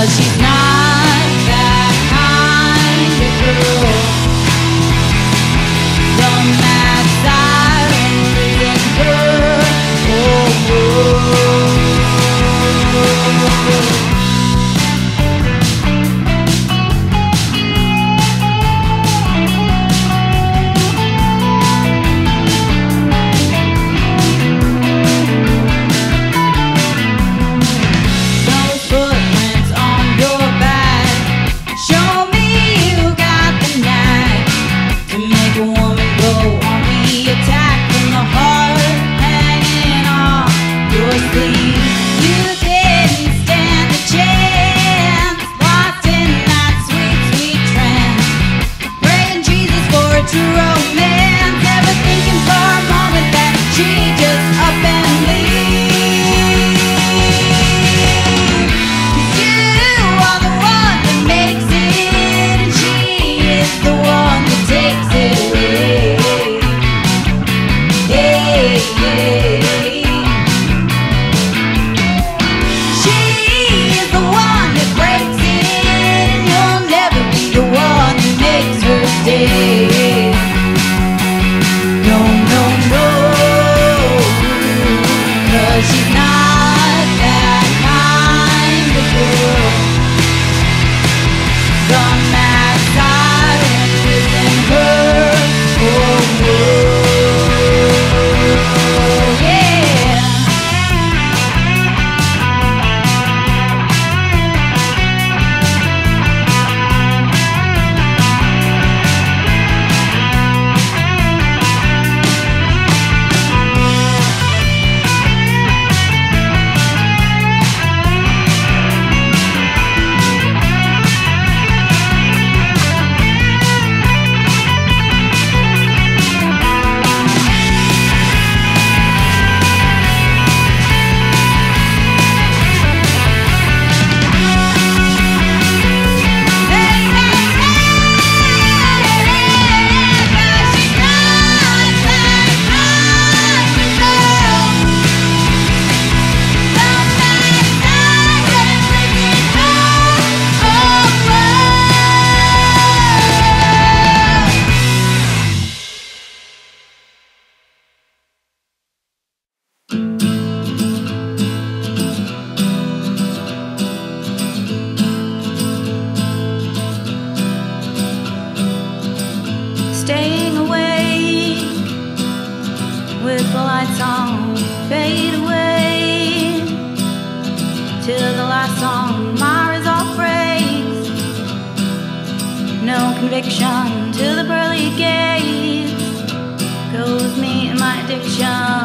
imaginar. please. addiction to the pearly gates. Go with me in my addiction.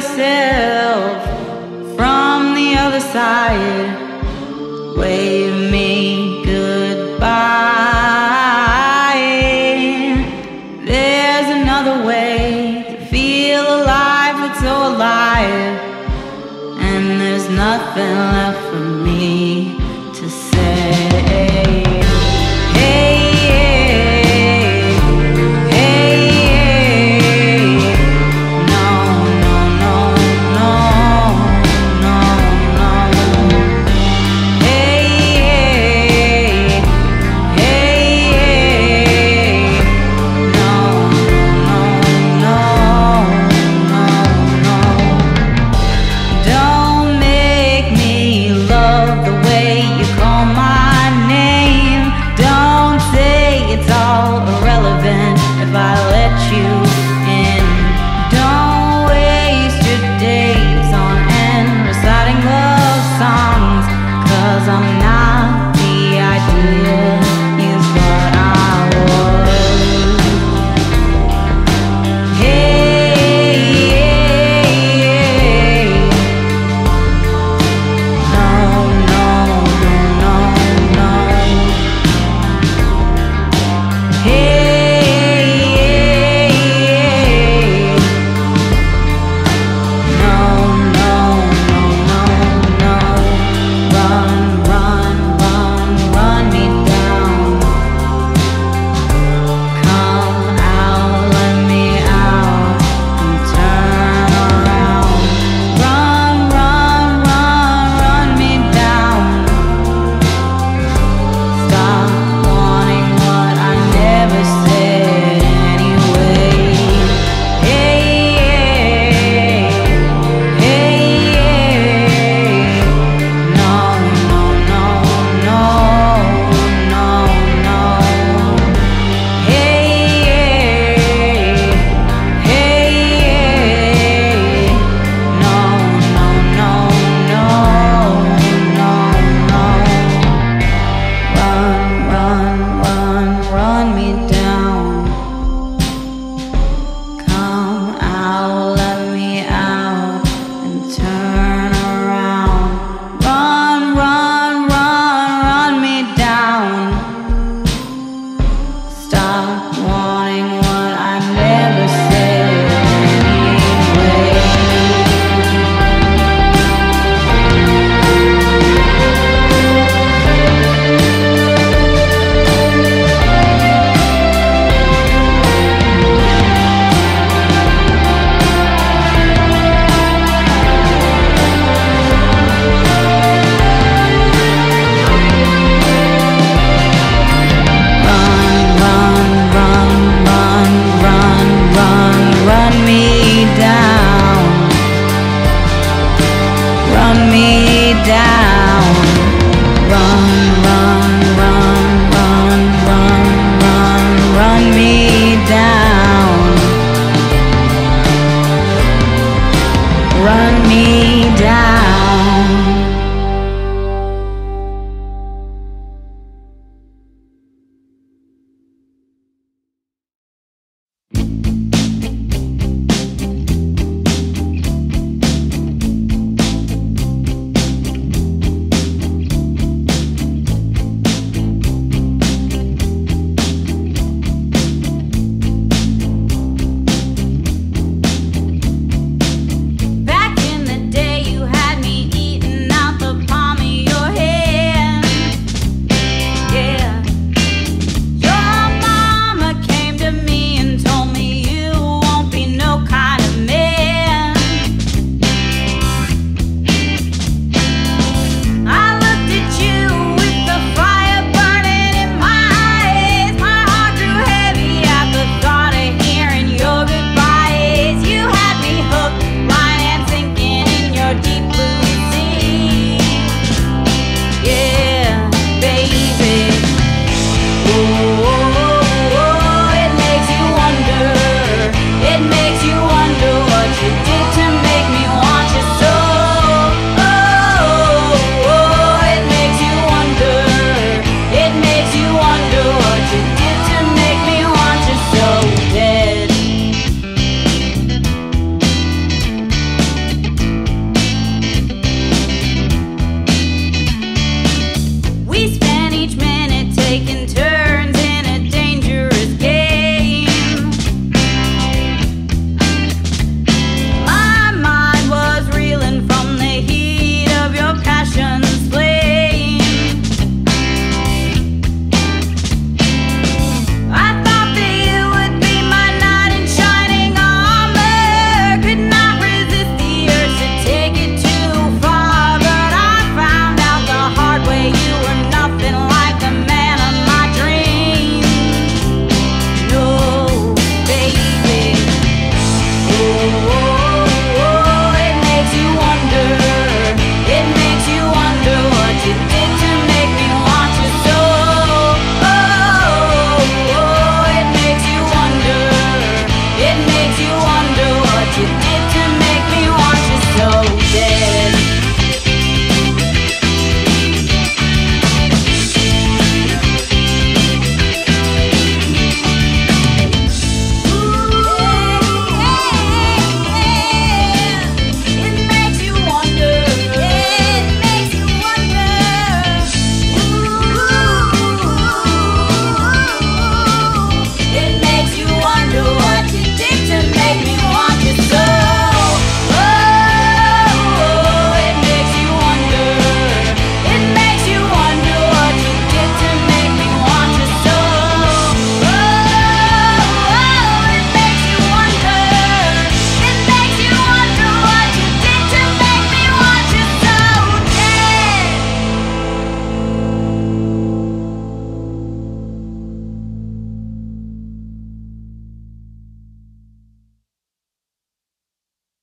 Yourself from the other side.